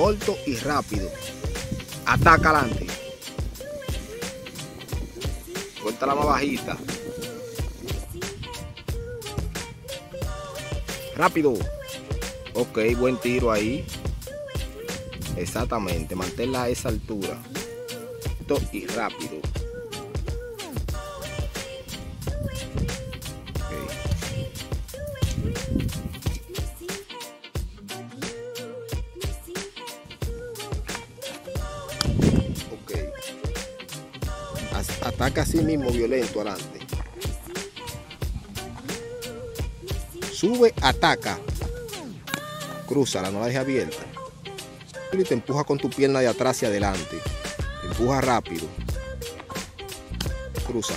corto y rápido. Ataca adelante. Corta la más bajita. Rápido. Ok, buen tiro ahí. Exactamente, manténla a esa altura. Y rápido. Ataca así mismo violento adelante. Sube, ataca. Crúzala, no la deje abierta. Y te empuja con tu pierna de atrás hacia adelante. Empuja rápido. Cruza.